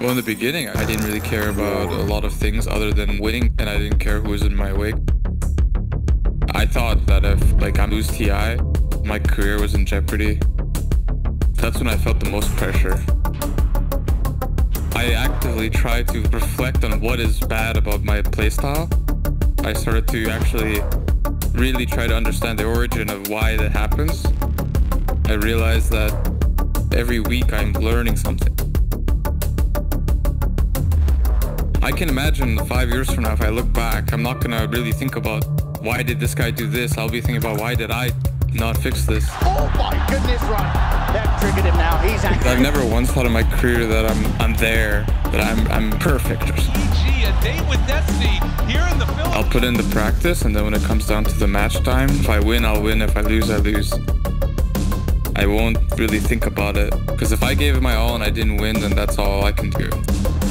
Well, in the beginning, I didn't really care about a lot of things other than winning, and I didn't care who was in my wake. I thought that if, like, I lose TI, my career was in jeopardy. That's when I felt the most pressure. I actively tried to reflect on what is bad about my playstyle. I started to actually really try to understand the origin of why that happens. I realized that every week I'm learning something. I can imagine five years from now, if I look back, I'm not gonna really think about why did this guy do this. I'll be thinking about why did I not fix this. Oh my goodness, run! That triggered him now. He's angry. I've never once thought in my career that I'm I'm there, that I'm I'm perfect or something. A date with Destiny here in the Philippines. I'll put in the practice, and then when it comes down to the match time, if I win, I'll win. If I lose, I lose. I won't really think about it because if I gave it my all and I didn't win, then that's all I can do.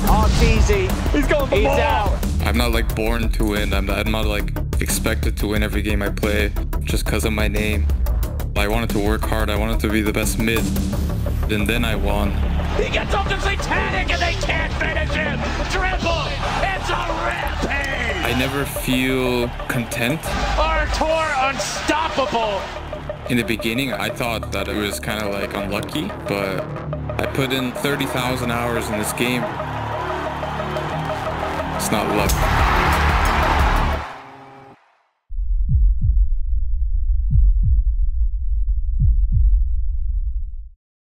Arteezy. He's going for He's more. out. I'm not like born to win. I'm not, I'm not like expected to win every game I play just because of my name. I wanted to work hard. I wanted to be the best mid. And then I won. He gets up to Satanic and they can't finish him. Triple. It's a rampage. I never feel content. Artour unstoppable. In the beginning, I thought that it was kind of like unlucky, but I put in 30,000 hours in this game. It's not luck.